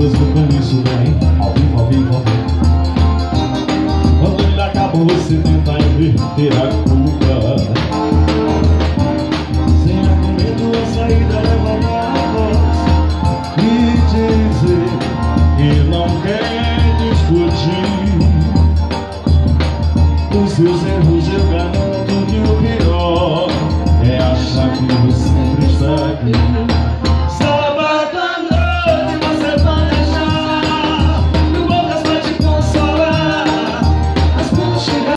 Mas eu conheço bem. Ao vivo, ao vivo, ao vivo. Quando ele acaba você tenta inverter a culpa. Sem argumento a saída é levantar a voz. E dizer que não quer discutir. Os seus erros eu garanto que o pior É achar que você sempre está aqui.